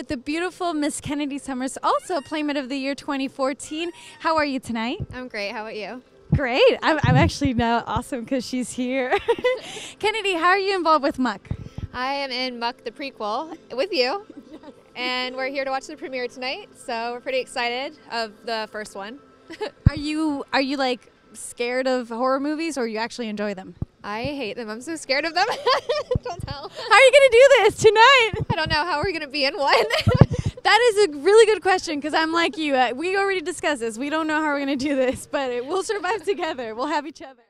with the beautiful Miss Kennedy Summers, also Playmate of the Year 2014. How are you tonight? I'm great. How about you? Great. I'm, I'm actually now awesome because she's here. Kennedy, how are you involved with Muck? I am in Muck the prequel with you, and we're here to watch the premiere tonight. So we're pretty excited of the first one. are you are you like scared of horror movies, or you actually enjoy them? I hate them. I'm so scared of them. don't tell. You gonna do this tonight? I don't know. How are we gonna be in one? that is a really good question because I'm like you. Uh, we already discussed this. We don't know how we're gonna do this, but it, we'll survive together. We'll have each other.